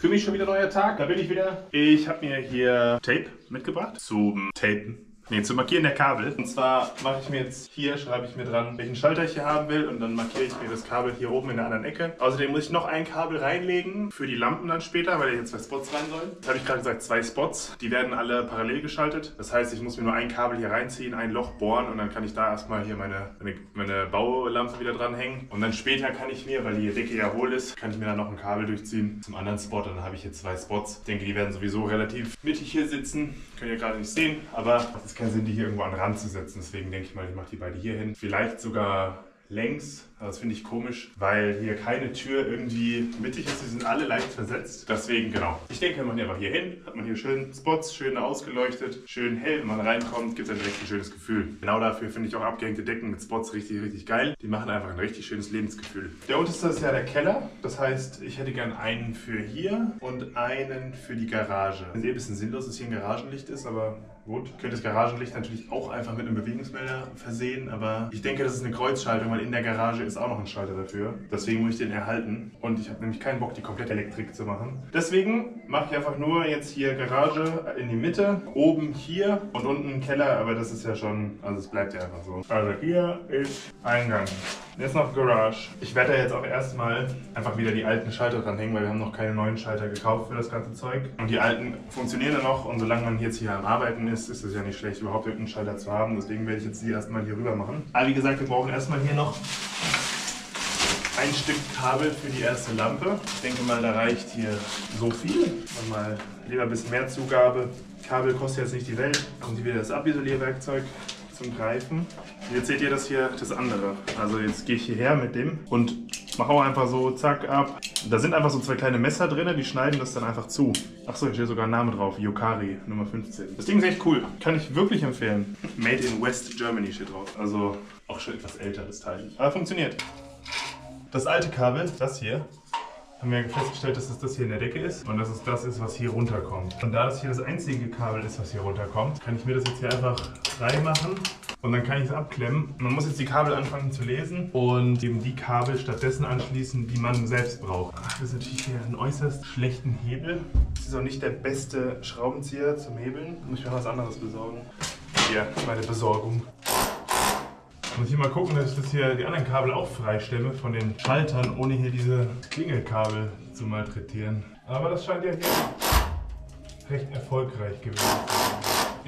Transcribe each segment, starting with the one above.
Für mich schon wieder neuer Tag, da bin ich wieder. Ich habe mir hier Tape mitgebracht zum Tapen Nee, zu markieren der Kabel. Und zwar mache ich mir jetzt hier, schreibe ich mir dran, welchen Schalter ich hier haben will und dann markiere ich mir das Kabel hier oben in der anderen Ecke. Außerdem muss ich noch ein Kabel reinlegen für die Lampen dann später, weil hier zwei Spots rein sollen. Das habe ich gerade gesagt, zwei Spots. Die werden alle parallel geschaltet. Das heißt, ich muss mir nur ein Kabel hier reinziehen, ein Loch bohren und dann kann ich da erstmal hier meine, meine, meine Baulampe wieder dranhängen. Und dann später kann ich mir, weil die Decke ja hohl ist, kann ich mir dann noch ein Kabel durchziehen zum anderen Spot. Und dann habe ich hier zwei Spots. Ich denke, die werden sowieso relativ mittig hier sitzen. Könnt ihr gerade nicht sehen, aber das keinen Sinn, die hier irgendwo an den Rand zu setzen. Deswegen denke ich mal, ich mache die beide hier hin. Vielleicht sogar längs. Das finde ich komisch, weil hier keine Tür irgendwie mittig ist. Die sind alle leicht versetzt. Deswegen, genau. Ich denke, man einfach hier hin, hat man hier schön Spots, schön ausgeleuchtet, schön hell. Wenn man reinkommt, gibt es ein richtig schönes Gefühl. Genau dafür finde ich auch abgehängte Decken mit Spots richtig, richtig geil. Die machen einfach ein richtig schönes Lebensgefühl. Der unterste ist ja der Keller. Das heißt, ich hätte gern einen für hier und einen für die Garage. Ich sehe ein bisschen sinnlos, dass hier ein Garagenlicht ist, aber gut. Könnte das Garagenlicht natürlich auch einfach mit einem Bewegungsmelder versehen, aber ich denke, das ist eine Kreuzschaltung, weil in der Garage ist auch noch ein Schalter dafür. Deswegen muss ich den erhalten. Und ich habe nämlich keinen Bock, die komplette Elektrik zu machen. Deswegen mache ich einfach nur jetzt hier Garage in die Mitte, oben hier und unten Keller, aber das ist ja schon, also es bleibt ja einfach so. Also hier ist Eingang. Jetzt noch Garage. Ich werde da jetzt auch erstmal einfach wieder die alten Schalter dranhängen, weil wir haben noch keine neuen Schalter gekauft für das ganze Zeug. Und die alten funktionieren dann noch und solange man jetzt hier am Arbeiten ist, ist es ja nicht schlecht, überhaupt irgendeinen Schalter zu haben. Deswegen werde ich jetzt die erstmal hier rüber machen. Aber wie gesagt, wir brauchen erstmal hier noch ein Stück Kabel für die erste Lampe. Ich denke mal, da reicht hier so viel. Und mal lieber ein bisschen mehr Zugabe. Kabel kostet jetzt nicht die Welt. Kommt hier wieder das Abisolierwerkzeug zum Greifen. Jetzt seht ihr das hier, das andere. Also jetzt gehe ich hierher mit dem und mache auch einfach so zack ab. Da sind einfach so zwei kleine Messer drin, die schneiden das dann einfach zu. Achso, hier steht sogar ein Name drauf. Yokari Nummer 15. Das Ding ist echt cool. Kann ich wirklich empfehlen. Made in West Germany steht drauf. Also auch schon etwas älteres Teil. Aber funktioniert. Das alte Kabel, das hier, haben wir festgestellt, dass es das hier in der Decke ist und dass es das ist, was hier runterkommt. Und da das hier das einzige Kabel ist, was hier runterkommt, kann ich mir das jetzt hier einfach frei machen und dann kann ich es abklemmen. Man muss jetzt die Kabel anfangen zu lesen und eben die Kabel stattdessen anschließen, die man selbst braucht. Das ist natürlich hier einen äußerst schlechten Hebel. Das ist auch nicht der beste Schraubenzieher zum Hebeln. Muss ich mir was anderes besorgen. Hier, meine Besorgung. Muss ich mal gucken, dass ich das hier die anderen Kabel auch freistemme von den Schaltern, ohne hier diese Klingelkabel zu malträtieren. Aber das scheint ja hier recht erfolgreich gewesen zu sein.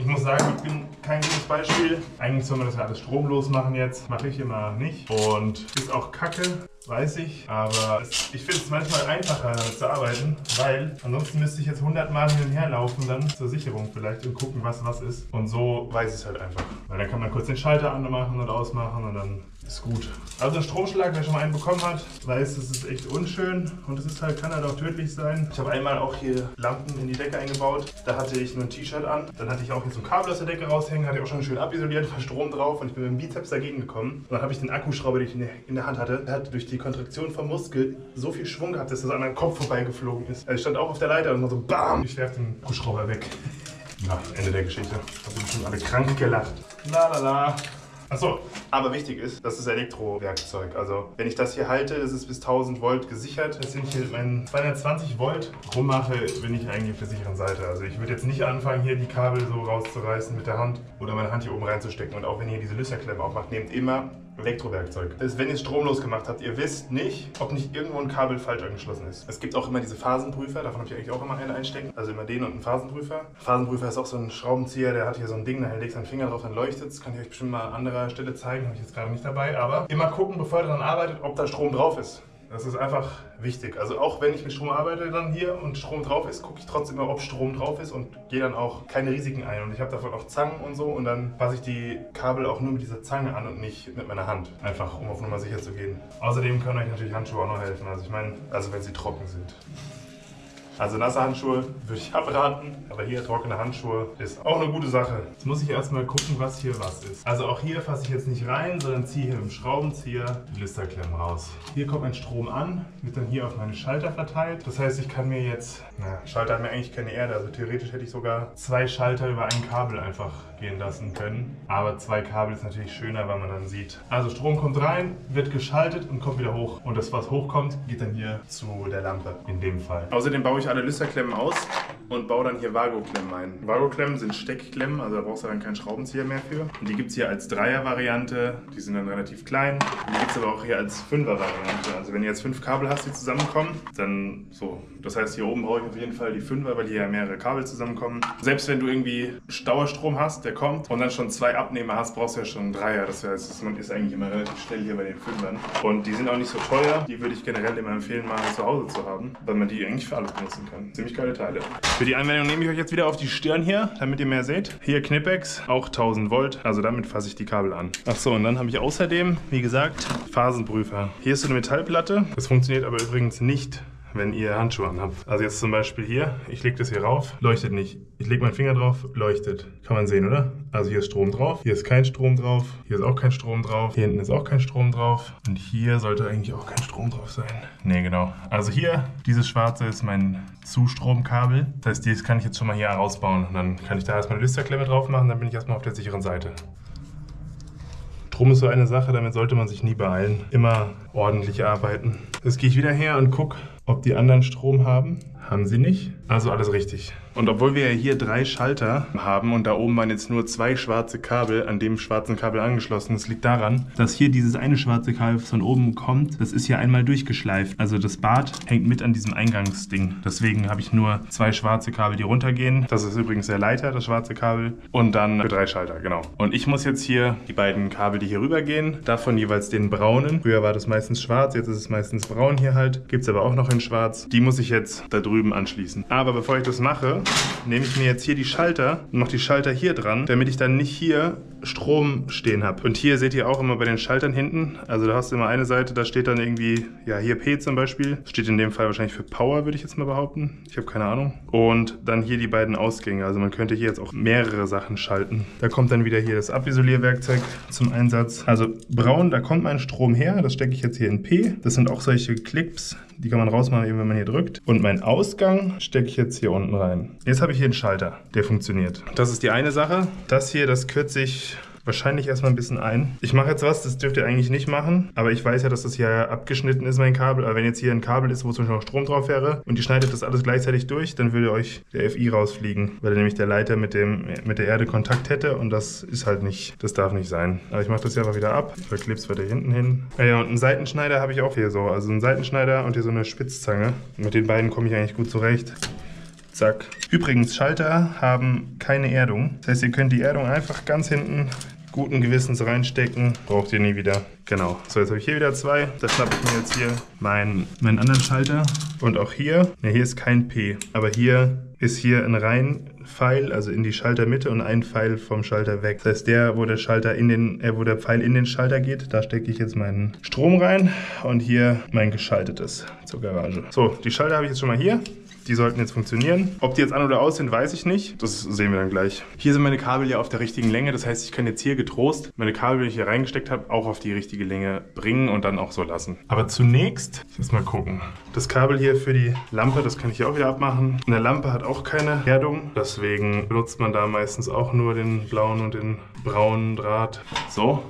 Ich muss sagen, ich bin kein gutes Beispiel. Eigentlich soll man das ja alles stromlos machen jetzt. Mache ich immer nicht. Und ist auch kacke, weiß ich. Aber es, ich finde es manchmal einfacher zu arbeiten, weil ansonsten müsste ich jetzt 100 Mal hin und her laufen, dann zur Sicherung vielleicht und gucken, was was ist. Und so weiß ich es halt einfach. Weil dann kann man kurz den Schalter anmachen und ausmachen und dann ist gut. Also Stromschlag, wer schon mal einen bekommen hat, weiß, es ist echt unschön und es ist halt, kann halt auch tödlich sein. Ich habe einmal auch hier Lampen in die Decke eingebaut. Da hatte ich nur ein T-Shirt an. Dann hatte ich auch hier so ein Kabel aus der Decke raushängen, hatte ich auch schon schön abisoliert, war Strom drauf und ich bin mit dem Bizeps dagegen gekommen. Und dann habe ich den Akkuschrauber, den ich in der, Hand hatte, der hat durch die Kontraktion vom Muskel so viel Schwung gehabt, dass das an meinem Kopf vorbeigeflogen ist. Also ich stand auch auf der Leiter und war so BAM! Ich werfe den Akkuschrauber weg. Ja, Ende der Geschichte. Haben bestimmt alle krank gelacht. La la la. Achso, aber wichtig ist, das ist Elektrowerkzeug. Also, wenn ich das hier halte, das ist bis 1000 Volt gesichert. Wenn ich hier meinen 220 Volt rummache, bin ich eigentlich auf der sicheren Seite. Also, ich würde jetzt nicht anfangen, hier die Kabel so rauszureißen mit der Hand oder meine Hand hier oben reinzustecken. Und auch wenn ihr diese Lüsterklemme aufmacht, nehmt immer Elektrowerkzeug. Das ist, wenn ihr es stromlos gemacht habt, ihr wisst nicht, ob nicht irgendwo ein Kabel falsch angeschlossen ist. Es gibt auch immer diese Phasenprüfer, davon habe ich eigentlich auch immer einen einstecken. Also immer den und einen Phasenprüfer. Phasenprüfer ist auch so ein Schraubenzieher, der hat hier so ein Ding, da legt seinen Finger drauf, dann leuchtet es. Kann ich euch bestimmt mal an anderer Stelle zeigen, habe ich jetzt gerade nicht dabei. Aber immer gucken, bevor ihr daran arbeitet, ob da Strom drauf ist. Das ist einfach wichtig. Also auch wenn ich mit Strom arbeite dann hier und Strom drauf ist, gucke ich trotzdem immer, ob Strom drauf ist und gehe dann auch keine Risiken ein. Und ich habe davon auch Zangen und so und dann passe ich die Kabel auch nur mit dieser Zange an und nicht mit meiner Hand. Einfach, um auf Nummer sicher zu gehen. Außerdem können euch natürlich Handschuhe auch noch helfen. Also ich meine, also wenn sie trocken sind. Also nasse Handschuhe würde ich abraten, aber hier trockene Handschuhe ist auch eine gute Sache. Jetzt muss ich erstmal gucken, was hier was ist. Also auch hier fasse ich jetzt nicht rein, sondern ziehe hier im Schraubenzieher die Listerklemmen raus. Hier kommt mein Strom an, wird dann hier auf meine Schalter verteilt. Das heißt, ich kann mir jetzt, na, Schalter haben ja eigentlich keine Erde, also theoretisch hätte ich sogar zwei Schalter über ein Kabel einfach gehen lassen können. Aber zwei Kabel ist natürlich schöner, weil man dann sieht. Also Strom kommt rein, wird geschaltet und kommt wieder hoch. Und das, was hochkommt, geht dann hier zu der Lampe in dem Fall. Außerdem baue ich alle Lüsterklemmen aus und baue dann hier Vago-Klemmen ein. Vago-Klemmen sind Steckklemmen, also da brauchst du dann keinen Schraubenzieher mehr für. Und die gibt es hier als Dreier-Variante, die sind dann relativ klein. Die gibt es aber auch hier als Fünfer-Variante. Also wenn du jetzt fünf Kabel hast, die zusammenkommen, dann so. Das heißt, hier oben brauche ich auf jeden Fall die Fünfer, weil hier ja mehrere Kabel zusammenkommen. Selbst wenn du irgendwie Dauerstrom hast, der kommt und dann schon zwei Abnehmer hast, brauchst du ja schon einen Dreier. Das heißt, man ist eigentlich immer relativ schnell hier bei den Fünfern. Und die sind auch nicht so teuer. Die würde ich generell immer empfehlen, mal zu Hause zu haben, weil man die eigentlich für alles benutzen kann. Ziemlich geile Teile. Für die Anwendung nehme ich euch jetzt wieder auf die Stirn hier, damit ihr mehr seht. Hier Knipex, auch 1000 Volt. Also damit fasse ich die Kabel an. Ach so, und dann habe ich außerdem, wie gesagt, Phasenprüfer. Hier ist so eine Metallplatte. Das funktioniert aber übrigens nicht wenn ihr Handschuhe anhabt. Also jetzt zum Beispiel hier, ich lege das hier rauf, leuchtet nicht. Ich lege meinen Finger drauf, leuchtet. Kann man sehen, oder? Also hier ist Strom drauf, hier ist kein Strom drauf, hier ist auch kein Strom drauf, hier hinten ist auch kein Strom drauf und hier sollte eigentlich auch kein Strom drauf sein. Ne, genau. Also hier, dieses schwarze ist mein Zustromkabel. Das heißt, das kann ich jetzt schon mal hier rausbauen und dann kann ich da erstmal eine Listerklemme drauf machen, dann bin ich erstmal auf der sicheren Seite. Strom ist so eine Sache, damit sollte man sich nie beeilen. Immer ordentlich arbeiten. Jetzt gehe ich wieder her und gucke, ob die anderen Strom haben. Haben sie nicht. Also alles richtig. Und obwohl wir ja hier drei Schalter haben und da oben waren jetzt nur zwei schwarze Kabel an dem schwarzen Kabel angeschlossen, das liegt daran, dass hier dieses eine schwarze Kabel von oben kommt, das ist hier einmal durchgeschleift. Also das Bad hängt mit an diesem Eingangsding. Deswegen habe ich nur zwei schwarze Kabel, die runtergehen. Das ist übrigens der Leiter, das schwarze Kabel. Und dann für drei Schalter, genau. Und ich muss jetzt hier die beiden Kabel, die hier rübergehen, davon jeweils den braunen. Früher war das meistens schwarz, jetzt ist es meistens braun hier halt. Gibt es aber auch noch in schwarz. Die muss ich jetzt da drüben anschließen. Aber bevor ich das mache, nehme ich mir jetzt hier die Schalter und mache die Schalter hier dran, damit ich dann nicht hier Strom stehen habe. Und hier seht ihr auch immer bei den Schaltern hinten, also da hast du immer eine Seite, da steht dann irgendwie, ja hier P zum Beispiel, steht in dem Fall wahrscheinlich für Power, würde ich jetzt mal behaupten. Ich habe keine Ahnung. Und dann hier die beiden Ausgänge, also man könnte hier jetzt auch mehrere Sachen schalten. Da kommt dann wieder hier das Abisolierwerkzeug zum Einsatz. Also braun, da kommt mein Strom her, das stecke ich jetzt hier in P. Das sind auch solche Clips, die kann man rausmachen, eben wenn man hier drückt. Und mein Ausgang stecke ich jetzt hier unten rein. Jetzt habe ich hier einen Schalter, der funktioniert. Das ist die eine Sache. Das hier, das kürze ich wahrscheinlich erstmal ein bisschen ein. Ich mache jetzt was, das dürft ihr eigentlich nicht machen, aber ich weiß ja, dass das hier abgeschnitten ist, mein Kabel. Aber wenn jetzt hier ein Kabel ist, wo zum Beispiel noch Strom drauf wäre und ihr schneidet das alles gleichzeitig durch, dann würde euch der FI rausfliegen, weil nämlich der Leiter mit, dem, mit der Erde Kontakt hätte und das ist halt nicht, das darf nicht sein. Aber ich mache das hier einfach wieder ab, verkleb's weiter hinten hin. Ah ja, und einen Seitenschneider habe ich auch hier so, also einen Seitenschneider und hier so eine Spitzzange. Mit den beiden komme ich eigentlich gut zurecht. Zack. Übrigens, Schalter haben keine Erdung. Das heißt, ihr könnt die Erdung einfach ganz hinten guten Gewissens reinstecken. Braucht ihr nie wieder. Genau. So, jetzt habe ich hier wieder zwei. Da schnappe ich mir jetzt hier meinen, meinen anderen Schalter. Und auch hier, ne, hier ist kein P. Aber hier ist hier ein rein Pfeil, also in die Schaltermitte und ein Pfeil vom Schalter weg. Das heißt, der, wo der Schalter in den, äh, wo der Pfeil in den Schalter geht, da stecke ich jetzt meinen Strom rein und hier mein geschaltetes zur Garage. So, die Schalter habe ich jetzt schon mal hier. Die sollten jetzt funktionieren. Ob die jetzt an oder aus sind, weiß ich nicht. Das sehen wir dann gleich. Hier sind meine Kabel ja auf der richtigen Länge. Das heißt, ich kann jetzt hier getrost meine Kabel, die ich hier reingesteckt habe, auch auf die richtige Länge bringen und dann auch so lassen. Aber zunächst, jetzt mal gucken. Das Kabel hier für die Lampe, das kann ich hier auch wieder abmachen. Eine Lampe hat auch keine Herdung. Deswegen benutzt man da meistens auch nur den blauen und den braunen Draht. So,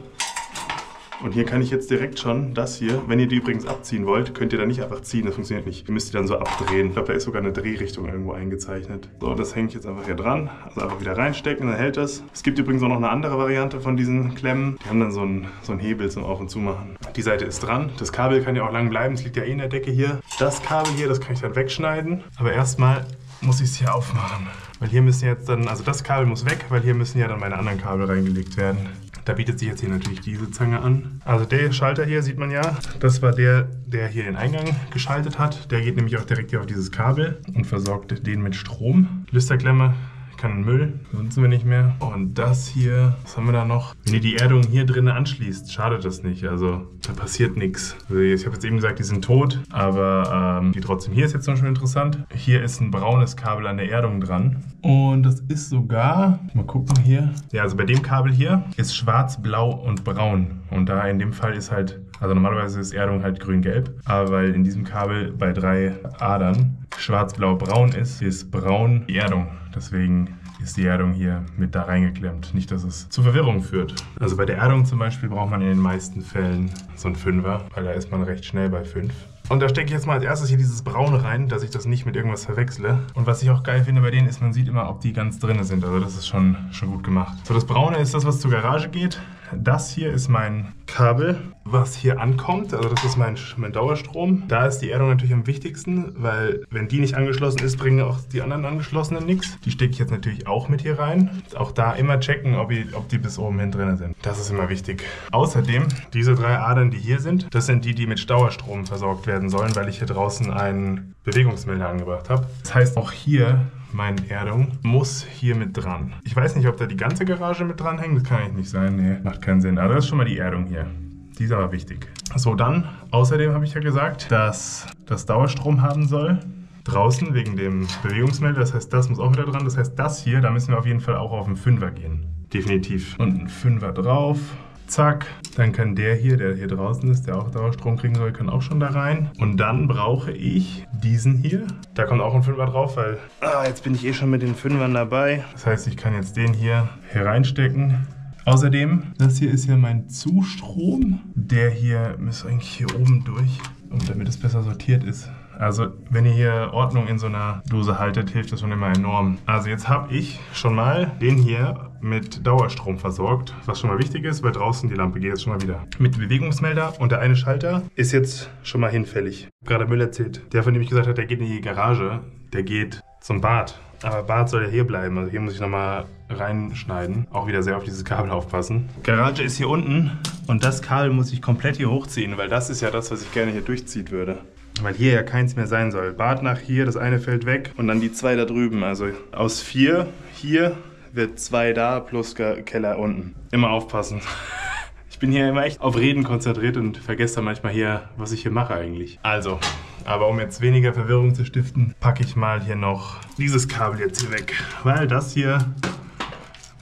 und hier kann ich jetzt direkt schon das hier, wenn ihr die übrigens abziehen wollt, könnt ihr da nicht einfach ziehen, das funktioniert nicht. Ihr müsst die dann so abdrehen. Ich glaube, da ist sogar eine Drehrichtung irgendwo eingezeichnet. So, das hänge ich jetzt einfach hier dran. Also einfach wieder reinstecken, dann hält das. Es gibt übrigens auch noch eine andere Variante von diesen Klemmen. Die haben dann so einen, so einen Hebel zum Auf- und Zumachen. Die Seite ist dran. Das Kabel kann ja auch lang bleiben, es liegt ja eh in der Decke hier. Das Kabel hier, das kann ich dann wegschneiden. Aber erstmal muss ich es hier aufmachen. Weil hier müssen jetzt dann, also das Kabel muss weg, weil hier müssen ja dann meine anderen Kabel reingelegt werden. Da bietet sich jetzt hier natürlich diese Zange an. Also der Schalter hier sieht man ja, das war der, der hier den Eingang geschaltet hat. Der geht nämlich auch direkt hier auf dieses Kabel und versorgt den mit Strom. Lüsterklemme kann Müll, benutzen wir nicht mehr. Und das hier, was haben wir da noch? Wenn ihr die Erdung hier drinnen anschließt, schadet das nicht. Also da passiert nichts. Also ich habe jetzt eben gesagt, die sind tot, aber ähm, die trotzdem. Hier ist jetzt zum Beispiel interessant. Hier ist ein braunes Kabel an der Erdung dran. Und das ist sogar, mal gucken hier. Ja, also bei dem Kabel hier ist schwarz, blau und braun. Und da in dem Fall ist halt, also normalerweise ist Erdung halt grün-gelb. Aber weil in diesem Kabel bei drei Adern schwarz, blau, braun ist, ist braun die Erdung. Deswegen ist die Erdung hier mit da reingeklemmt. Nicht, dass es zu Verwirrung führt. Also bei der Erdung zum Beispiel braucht man in den meisten Fällen so einen Fünfer, weil da ist man recht schnell bei 5. Und da stecke ich jetzt mal als erstes hier dieses Braune rein, dass ich das nicht mit irgendwas verwechsle. Und was ich auch geil finde bei denen ist, man sieht immer, ob die ganz drin sind. Also das ist schon, schon gut gemacht. So, das Braune ist das, was zur Garage geht. Das hier ist mein Kabel, was hier ankommt. Also das ist mein, mein Dauerstrom. Da ist die Erdung natürlich am wichtigsten, weil wenn die nicht angeschlossen ist, bringen auch die anderen angeschlossenen nichts. Die stecke ich jetzt natürlich auch mit hier rein. Auch da immer checken, ob, ich, ob die bis oben hin drin sind. Das ist immer wichtig. Außerdem, diese drei Adern, die hier sind, das sind die, die mit Dauerstrom versorgt werden sollen, weil ich hier draußen einen Bewegungsmelder angebracht habe. Das heißt, auch hier meine Erdung, muss hier mit dran. Ich weiß nicht, ob da die ganze Garage mit dran hängt. Das kann eigentlich nicht sein. Nee, macht keinen Sinn. Aber das ist schon mal die Erdung hier. Die ist aber wichtig. So, dann, außerdem habe ich ja gesagt, dass das Dauerstrom haben soll. Draußen wegen dem Bewegungsmelder. Das heißt, das muss auch wieder dran. Das heißt, das hier, da müssen wir auf jeden Fall auch auf einen Fünfer gehen. Definitiv. Und ein Fünfer drauf. Zack. Dann kann der hier, der hier draußen ist, der auch Dauerstrom kriegen soll, kann auch schon da rein. Und dann brauche ich diesen hier. Da kommt auch ein Fünfer drauf, weil ah, jetzt bin ich eh schon mit den Fünfern dabei. Das heißt, ich kann jetzt den hier hier reinstecken. Außerdem, das hier ist ja mein Zustrom. Der hier müsste eigentlich hier oben durch, und damit es besser sortiert ist. Also wenn ihr hier Ordnung in so einer Dose haltet, hilft das schon immer enorm. Also jetzt habe ich schon mal den hier mit Dauerstrom versorgt, was schon mal wichtig ist, weil draußen die Lampe geht jetzt schon mal wieder. Mit Bewegungsmelder und der eine Schalter ist jetzt schon mal hinfällig. Gerade Müll erzählt. Der, von dem ich gesagt habe, der geht in die Garage, der geht zum Bad. Aber Bad soll ja hier bleiben. Also hier muss ich nochmal reinschneiden. Auch wieder sehr auf dieses Kabel aufpassen. Garage ist hier unten und das Kabel muss ich komplett hier hochziehen, weil das ist ja das, was ich gerne hier durchziehen würde. Weil hier ja keins mehr sein soll. Bad nach hier, das eine fällt weg und dann die zwei da drüben. Also aus vier hier wird zwei da plus Keller unten. Immer aufpassen. Ich bin hier immer echt auf Reden konzentriert und vergesse dann manchmal hier, was ich hier mache eigentlich. Also, aber um jetzt weniger Verwirrung zu stiften, packe ich mal hier noch dieses Kabel jetzt hier weg. Weil das hier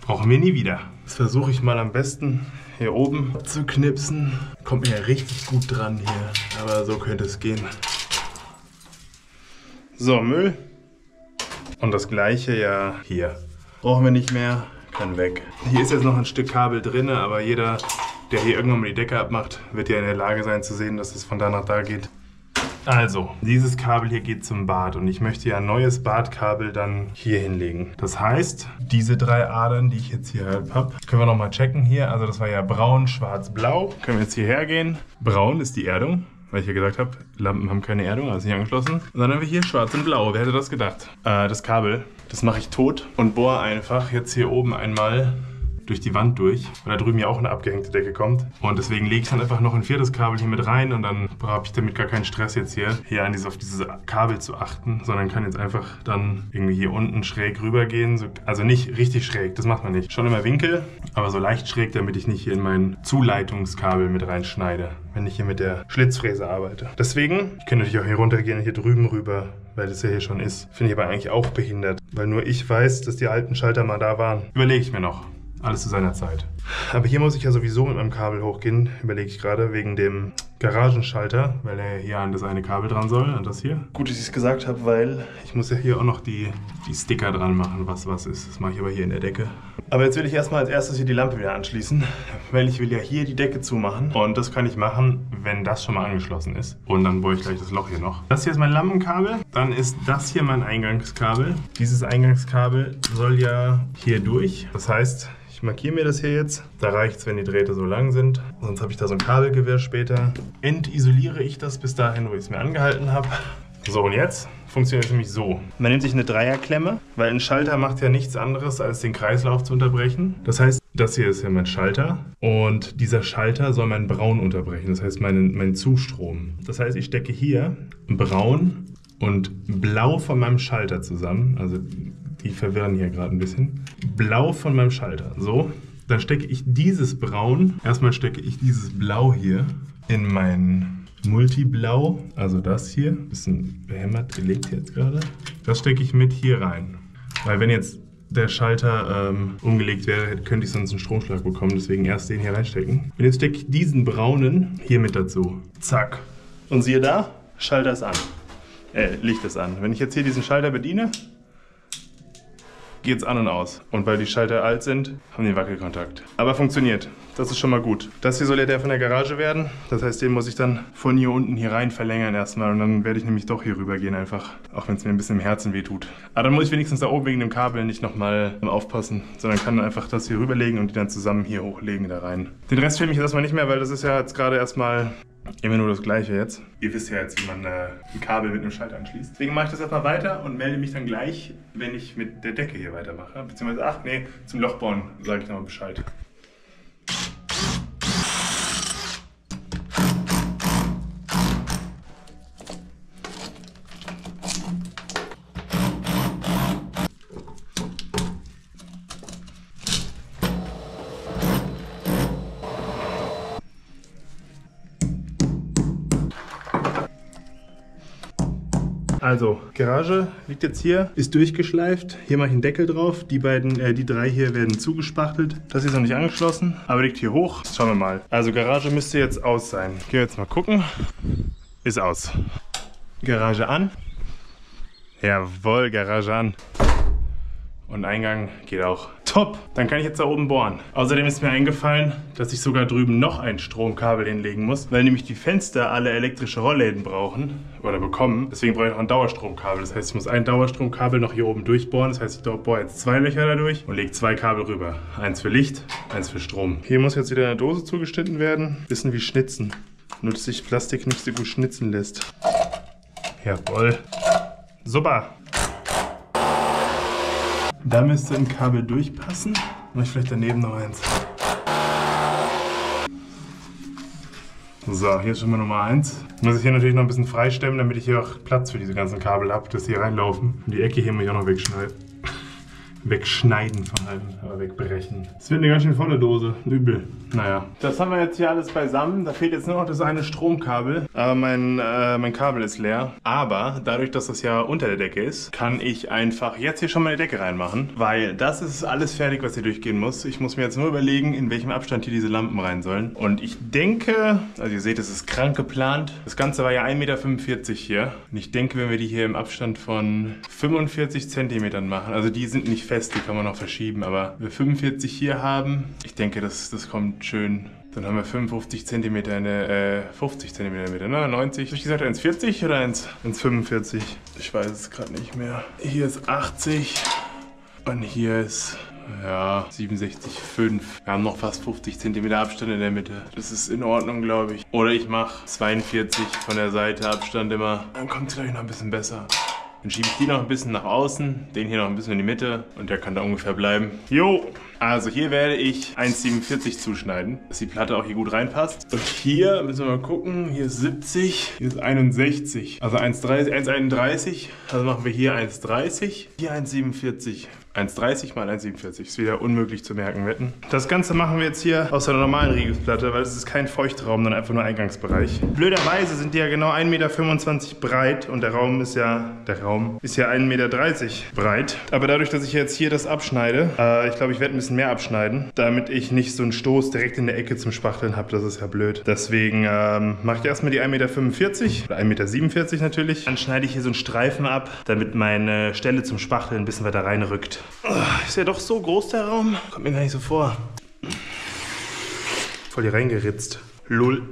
brauchen wir nie wieder. Das versuche ich mal am besten hier oben zu knipsen. Kommt mir ja richtig gut dran hier, aber so könnte es gehen. So, Müll. Und das gleiche ja hier. Brauchen wir nicht mehr, kann weg. Hier ist jetzt noch ein Stück Kabel drin, aber jeder, der hier irgendwann mal die Decke abmacht, wird ja in der Lage sein zu sehen, dass es von da nach da geht. Also, dieses Kabel hier geht zum Bad und ich möchte ja ein neues Badkabel dann hier hinlegen. Das heißt, diese drei Adern, die ich jetzt hier habe, können wir nochmal checken hier. Also das war ja braun, schwarz, blau. Können wir jetzt hierher gehen. Braun ist die Erdung weil ich ja gesagt habe, Lampen haben keine Erdung, also nicht angeschlossen. Und dann haben wir hier schwarz und blau. Wer hätte das gedacht? Äh, das Kabel, das mache ich tot und bohre einfach jetzt hier oben einmal durch die Wand durch, weil da drüben ja auch eine abgehängte Decke kommt. Und deswegen lege ich dann einfach noch ein viertes Kabel hier mit rein und dann habe ich damit gar keinen Stress jetzt hier, hier an dieses, auf dieses Kabel zu achten, sondern kann jetzt einfach dann irgendwie hier unten schräg rübergehen. also nicht richtig schräg, das macht man nicht. Schon immer Winkel, aber so leicht schräg, damit ich nicht hier in mein Zuleitungskabel mit reinschneide, wenn ich hier mit der Schlitzfräse arbeite. Deswegen, ich könnte natürlich auch hier runtergehen, hier drüben rüber, weil das ja hier schon ist. Finde ich aber eigentlich auch behindert, weil nur ich weiß, dass die alten Schalter mal da waren. Überlege ich mir noch. Alles zu seiner Zeit. Aber hier muss ich ja sowieso mit meinem Kabel hochgehen, überlege ich gerade, wegen dem Garagenschalter, weil er hier an das eine Kabel dran soll, an das hier. Gut, dass ich es gesagt habe, weil ich muss ja hier auch noch die, die Sticker dran machen, was was ist. Das mache ich aber hier in der Decke. Aber jetzt will ich erstmal als erstes hier die Lampe wieder anschließen, weil ich will ja hier die Decke zumachen. Und das kann ich machen, wenn das schon mal angeschlossen ist. Und dann bohre ich gleich das Loch hier noch. Das hier ist mein Lampenkabel. Dann ist das hier mein Eingangskabel. Dieses Eingangskabel soll ja hier durch. Das heißt, ich markiere mir das hier jetzt. Da reicht es, wenn die Drähte so lang sind. Sonst habe ich da so ein Kabelgewirr später. Entisoliere ich das bis dahin, wo ich es mir angehalten habe. So, und jetzt funktioniert es nämlich so. Man nimmt sich eine Dreierklemme, weil ein Schalter macht ja nichts anderes, als den Kreislauf zu unterbrechen. Das heißt, das hier ist ja mein Schalter und dieser Schalter soll meinen Braun unterbrechen, das heißt meinen, meinen Zustrom. Das heißt, ich stecke hier Braun und Blau von meinem Schalter zusammen, also die verwirren hier gerade ein bisschen. Blau von meinem Schalter. So, dann stecke ich dieses Braun, erstmal stecke ich dieses Blau hier in mein Multiblau, also das hier, bisschen behämmert gelegt jetzt gerade. Das stecke ich mit hier rein. Weil wenn jetzt der Schalter ähm, umgelegt wäre, könnte ich sonst einen Stromschlag bekommen. Deswegen erst den hier reinstecken. Und jetzt stecke ich diesen braunen hier mit dazu. Zack. Und siehe da, Schalter ist an. Äh, Licht ist an. Wenn ich jetzt hier diesen Schalter bediene, geht's an und aus. Und weil die Schalter alt sind, haben die Wackelkontakt. Aber funktioniert. Das ist schon mal gut. Das hier soll ja der von der Garage werden. Das heißt, den muss ich dann von hier unten hier rein verlängern erstmal. Und dann werde ich nämlich doch hier rüber gehen einfach. Auch wenn es mir ein bisschen im Herzen wehtut. Aber dann muss ich wenigstens da oben wegen dem Kabel nicht nochmal aufpassen. Sondern kann einfach das hier rüberlegen und die dann zusammen hier hochlegen da rein. Den Rest filme ich jetzt erstmal nicht mehr, weil das ist ja jetzt gerade erstmal Immer nur das gleiche jetzt. Ihr wisst ja jetzt, wie man äh, ein Kabel mit einem Schalter anschließt. Deswegen mache ich das erstmal weiter und melde mich dann gleich, wenn ich mit der Decke hier weitermache. Beziehungsweise, ach nee, zum Lochbauen sage ich nochmal Bescheid. Also, Garage liegt jetzt hier, ist durchgeschleift. Hier mache ich einen Deckel drauf. Die beiden, äh, die drei hier werden zugespachtelt. Das hier ist noch nicht angeschlossen, aber liegt hier hoch. Schauen wir mal. Also, Garage müsste jetzt aus sein. Gehen wir jetzt mal gucken. Ist aus. Garage an. Jawohl, Garage an. Und Eingang geht auch. Top! Dann kann ich jetzt da oben bohren. Außerdem ist mir eingefallen, dass ich sogar drüben noch ein Stromkabel hinlegen muss, weil nämlich die Fenster alle elektrische Rollläden brauchen oder bekommen. Deswegen brauche ich auch ein Dauerstromkabel. Das heißt, ich muss ein Dauerstromkabel noch hier oben durchbohren. Das heißt, ich bohre jetzt zwei Löcher dadurch und lege zwei Kabel rüber. Eins für Licht, eins für Strom. Hier muss jetzt wieder eine Dose zugeschnitten werden. Bisschen wie Schnitzen. Nur, dass sich Plastik nicht so gut schnitzen lässt. Jawohl. Super. Da müsste ein Kabel durchpassen. Mache ich vielleicht daneben noch eins. So, hier ist schon mal Nummer 1. Muss ich hier natürlich noch ein bisschen freistemmen, damit ich hier auch Platz für diese ganzen Kabel habe, dass hier reinlaufen. Und die Ecke hier muss ich auch noch wegschneiden. Wegschneiden vor allem, aber wegbrechen. Es wird eine ganz schön volle Dose. Übel. Naja. Das haben wir jetzt hier alles beisammen. Da fehlt jetzt nur noch das eine Stromkabel. Aber mein, äh, mein Kabel ist leer. Aber dadurch, dass das ja unter der Decke ist, kann ich einfach jetzt hier schon mal eine Decke reinmachen. Weil das ist alles fertig, was hier durchgehen muss. Ich muss mir jetzt nur überlegen, in welchem Abstand hier diese Lampen rein sollen. Und ich denke, also ihr seht, es ist krank geplant. Das Ganze war ja 1,45 Meter hier. Und ich denke, wenn wir die hier im Abstand von 45 Zentimetern machen, also die sind nicht fest, die kann man noch verschieben, aber wir 45 hier haben, ich denke, das, das kommt schön. Dann haben wir 55 cm, äh, 50 cm, ne? 90. Habe ich gesagt 1,40 oder 1,45? Ich weiß es gerade nicht mehr. Hier ist 80 und hier ist ja, 67,5. Wir haben noch fast 50 cm Abstand in der Mitte. Das ist in Ordnung, glaube ich. Oder ich mache 42 von der Seite Abstand immer. Dann kommt es, glaube ich, noch ein bisschen besser. Dann schiebe ich die noch ein bisschen nach außen, den hier noch ein bisschen in die Mitte und der kann da ungefähr bleiben. Jo! Also hier werde ich 1,47 zuschneiden, dass die Platte auch hier gut reinpasst. Und hier müssen wir mal gucken, hier ist 70, hier ist 61. Also 1,31, also machen wir hier 1,30, hier 1,47. 1,30 mal 1,47. Ist wieder unmöglich zu merken, wetten. Das Ganze machen wir jetzt hier aus einer normalen Riegelplatte, weil es ist kein Feuchtraum, sondern einfach nur Eingangsbereich. Blöderweise sind die ja genau 1,25 Meter breit und der Raum ist ja, der Raum ist ja 1,30 Meter breit. Aber dadurch, dass ich jetzt hier das abschneide, äh, ich glaube, ich werde ein bisschen mehr abschneiden, damit ich nicht so einen Stoß direkt in der Ecke zum Spachteln habe. Das ist ja blöd. Deswegen ähm, mache ich erstmal die 1,45 Meter oder 1,47 Meter natürlich. Dann schneide ich hier so einen Streifen ab, damit meine Stelle zum Spachteln ein bisschen weiter reinrückt. Ist ja doch so groß der Raum. Kommt mir gar nicht so vor. Voll hier reingeritzt. Lull.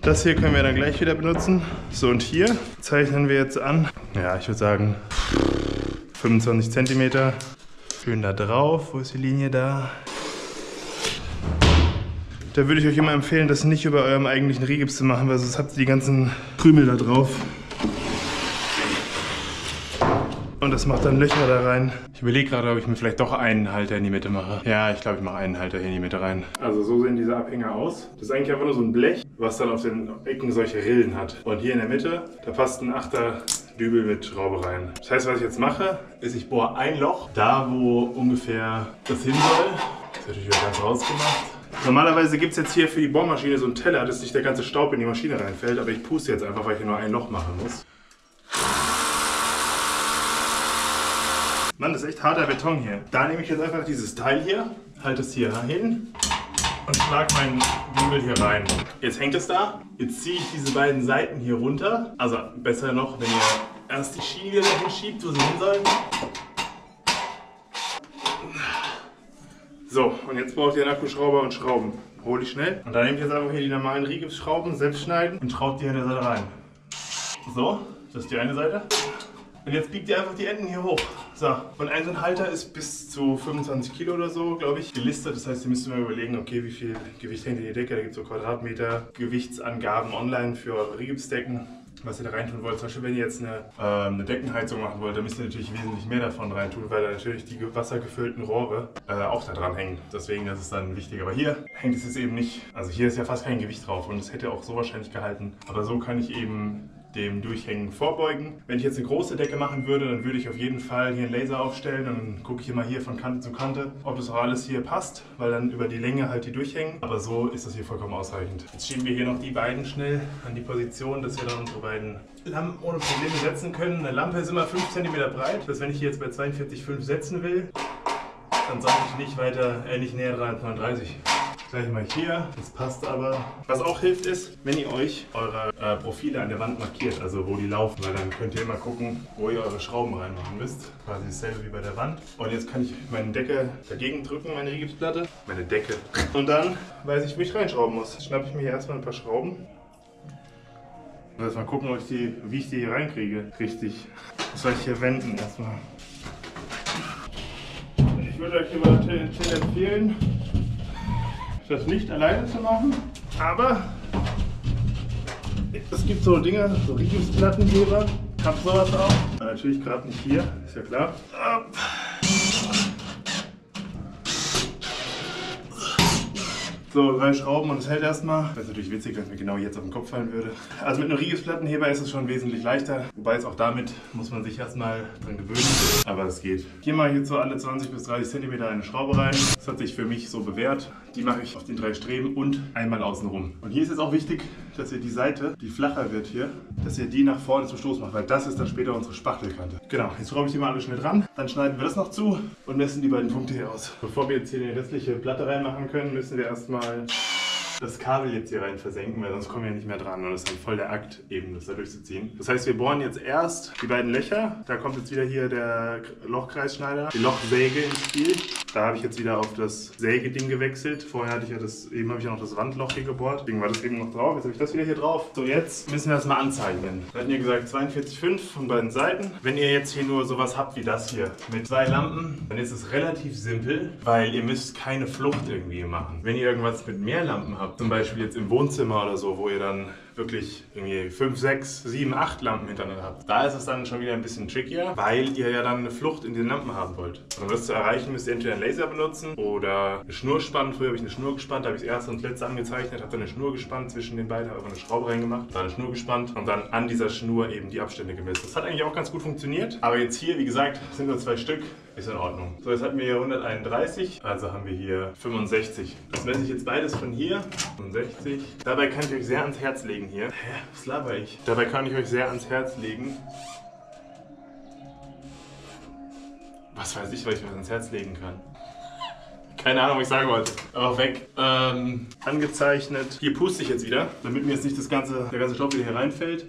Das hier können wir dann gleich wieder benutzen. So, und hier zeichnen wir jetzt an. Ja, ich würde sagen 25 cm. Schön da drauf. Wo ist die Linie da? Da würde ich euch immer empfehlen, das nicht über eurem eigentlichen Rigips zu machen, weil sonst habt ihr die ganzen Krümel da drauf. Und das macht dann Löcher da rein. Ich überlege gerade, ob ich mir vielleicht doch einen Halter in die Mitte mache. Ja, ich glaube, ich mache einen Halter hier in die Mitte rein. Also so sehen diese Abhänger aus. Das ist eigentlich einfach nur so ein Blech, was dann auf den Ecken solche Rillen hat. Und hier in der Mitte, da passt ein Achter Dübel mit Schraube rein. Das heißt, was ich jetzt mache, ist, ich bohre ein Loch, da wo ungefähr das hin soll. Das ist natürlich wieder ganz rausgemacht. Normalerweise gibt es jetzt hier für die Bohrmaschine so einen Teller, dass nicht der ganze Staub in die Maschine reinfällt, aber ich puste jetzt einfach, weil ich hier nur ein Loch machen muss. Mann, das ist echt harter Beton hier. Da nehme ich jetzt einfach dieses Teil hier, halte es hier hin und schlage meinen Dübel hier rein. Jetzt hängt es da. Jetzt ziehe ich diese beiden Seiten hier runter. Also besser noch, wenn ihr erst die Schiene wieder dahin schiebt, wo sie hin sollen. So, und jetzt braucht ihr einen Akkuschrauber und Schrauben. Hol ich schnell. Und dann nehmt ihr jetzt einfach hier die normalen Rigipsschrauben, selbst schneiden und schraubt die an der Seite rein. So, das ist die eine Seite. Und jetzt biegt ihr einfach die Enden hier hoch. So, und ein so ein Halter ist bis zu 25 Kilo oder so, glaube ich, gelistet. Das heißt, ihr müsst mal überlegen, okay, wie viel Gewicht hängt in die Decke. Da gibt es so Quadratmeter Gewichtsangaben online für eure Rigipsdecken was ihr da reintun wollt. Zum Beispiel, wenn ihr jetzt eine, äh, eine Deckenheizung machen wollt, dann müsst ihr natürlich wesentlich mehr davon reintun, weil da natürlich die wassergefüllten Rohre äh, auch da dran hängen. Deswegen ist es dann wichtig. Aber hier hängt es jetzt eben nicht. Also hier ist ja fast kein Gewicht drauf und es hätte auch so wahrscheinlich gehalten. Aber so kann ich eben dem Durchhängen vorbeugen. Wenn ich jetzt eine große Decke machen würde, dann würde ich auf jeden Fall hier einen Laser aufstellen und dann gucke ich immer hier von Kante zu Kante, ob das auch alles hier passt, weil dann über die Länge halt die durchhängen. Aber so ist das hier vollkommen ausreichend. Jetzt schieben wir hier noch die beiden schnell an die Position, dass wir dann unsere beiden Lampen ohne Probleme setzen können. Eine Lampe ist immer 5 cm breit. Das heißt, wenn ich hier jetzt bei 42,5 setzen will, dann sollte ich nicht weiter, äh, nicht näher dran als 39. Gleich mal hier, das passt aber. Was auch hilft ist, wenn ihr euch eure äh, Profile an der Wand markiert, also wo die laufen, weil dann könnt ihr immer gucken, wo ihr eure Schrauben reinmachen müsst. Quasi dasselbe wie bei der Wand. Und jetzt kann ich meine Decke dagegen drücken, meine Rigipsplatte. Meine Decke. Und dann weiß ich, wo ich reinschrauben muss. Schnappe ich mir hier erstmal ein paar Schrauben. Und jetzt mal gucken, ob ich die, wie ich die hier reinkriege. Richtig. Was soll ich hier wenden erstmal? Ich würde euch immer empfehlen, das nicht alleine zu machen. Aber es gibt so Dinge, so Riegungsplattengeber. Ich habe sowas auch. Natürlich gerade nicht hier, ist ja klar. So, drei Schrauben und es hält erstmal. Das ist natürlich witzig, wenn es mir genau jetzt auf den Kopf fallen würde. Also mit einem Riegesplattenheber ist es schon wesentlich leichter. Wobei es auch damit muss man sich erstmal dran gewöhnen. Aber es geht. Hier mache ich jetzt so alle 20 bis 30 cm eine Schraube rein. Das hat sich für mich so bewährt. Die mache ich auf den drei Streben und einmal außenrum. Und hier ist es auch wichtig, dass ihr die Seite, die flacher wird hier, dass ihr die nach vorne zum Stoß macht, weil das ist dann später unsere Spachtelkante. Genau, jetzt schraube ich die mal alle schnell dran. Dann schneiden wir das noch zu und messen die beiden Punkte hier aus. Bevor wir jetzt hier die restliche Platte reinmachen können, müssen wir erstmal das Kabel jetzt hier rein versenken, weil sonst kommen wir nicht mehr dran und das ist dann voll der Akt, eben das da durchzuziehen. Das heißt, wir bohren jetzt erst die beiden Löcher. Da kommt jetzt wieder hier der Lochkreisschneider, die Lochsäge ins Spiel. Da habe ich jetzt wieder auf das Sägeding gewechselt. Vorher hatte ich ja das, eben habe ich ja noch das Wandloch hier gebohrt. Deswegen war das eben noch drauf. Jetzt habe ich das wieder hier drauf. So, jetzt müssen wir das mal anzeichnen. Wir hatten hier gesagt 42,5 von beiden Seiten. Wenn ihr jetzt hier nur sowas habt wie das hier mit zwei Lampen, dann ist es relativ simpel, weil ihr müsst keine Flucht irgendwie machen. Wenn ihr irgendwas mit mehr Lampen habt, zum Beispiel jetzt im Wohnzimmer oder so, wo ihr dann wirklich irgendwie 5, 6, 7, 8 Lampen hintereinander habt. Da ist es dann schon wieder ein bisschen trickier, weil ihr ja dann eine Flucht in den Lampen haben wollt. Und um das zu erreichen, müsst ihr entweder einen Laser benutzen oder eine Schnur spannen. Früher habe ich eine Schnur gespannt, da habe ich das erste und letzte angezeichnet, habe dann eine Schnur gespannt zwischen den beiden, habe eine Schraube reingemacht, dann eine Schnur gespannt und dann an dieser Schnur eben die Abstände gemessen. Das hat eigentlich auch ganz gut funktioniert, aber jetzt hier, wie gesagt, sind nur zwei Stück, ist in Ordnung. So, jetzt hatten wir hier 131, also haben wir hier 65. Das messe ich jetzt beides von hier, 65. Dabei kann ich euch sehr ans Herz legen hier. Hä, was laber ich? Dabei kann ich euch sehr ans Herz legen. Was weiß ich, was ich euch ans Herz legen kann. Keine Ahnung, was ich sagen wollte. Aber weg. Ähm, angezeichnet. Hier puste ich jetzt wieder, damit mir jetzt nicht das ganze, der ganze Stoff wieder hier reinfällt.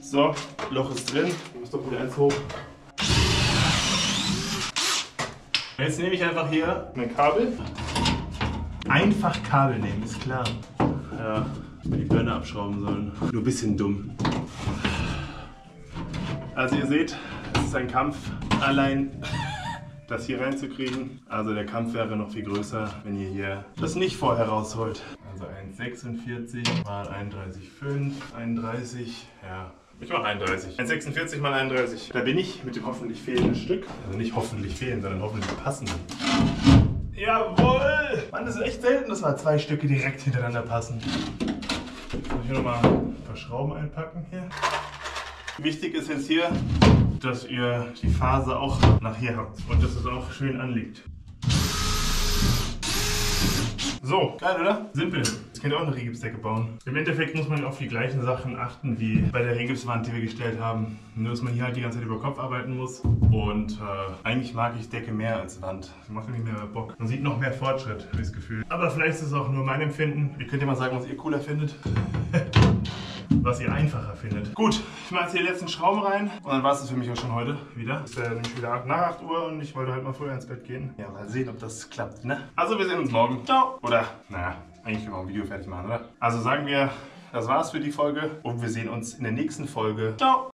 So, Loch ist drin. Muss doch wieder eins hoch. Jetzt nehme ich einfach hier mein Kabel. Einfach Kabel nehmen, ist klar. Ja, die Birne abschrauben sollen. Nur ein bisschen dumm. Also ihr seht, es ist ein Kampf, allein das hier reinzukriegen. Also der Kampf wäre noch viel größer, wenn ihr hier das nicht vorher rausholt. Also 1,46 mal 31,5, 31, ja. Ich mache 31. 1,46 mal 31. Da bin ich mit dem hoffentlich fehlenden Stück. Also nicht hoffentlich fehlen, sondern hoffentlich passenden. Jawohl! Mann, das ist echt selten, dass mal zwei Stücke direkt hintereinander passen. Jetzt muss ich hier nochmal ein paar Schrauben einpacken hier. Wichtig ist jetzt hier, dass ihr die Phase auch nach hier habt und dass es auch schön anliegt. So, geil, oder? Simpel. Jetzt könnt ihr auch eine Regipsdecke bauen. Im Endeffekt muss man auf die gleichen Sachen achten wie bei der Regipswand, die wir gestellt haben. Nur, dass man hier halt die ganze Zeit über Kopf arbeiten muss. Und äh, eigentlich mag ich Decke mehr als Wand. Das macht irgendwie mehr Bock. Man sieht noch mehr Fortschritt, habe ich das Gefühl. Aber vielleicht ist es auch nur mein Empfinden. Ihr könnt ja mal sagen, was ihr cooler findet. was ihr einfacher findet. Gut, ich mache jetzt hier die letzten Schrauben rein und dann war es das für mich auch schon heute wieder. Es ist ja nämlich wieder nach 8 Uhr und ich wollte halt mal früher ins Bett gehen. Ja, mal sehen, ob das klappt, ne? Also wir sehen uns morgen. Ciao. Oder, naja, eigentlich können wir auch ein Video fertig machen, oder? Also sagen wir, das war's für die Folge und wir sehen uns in der nächsten Folge. Ciao.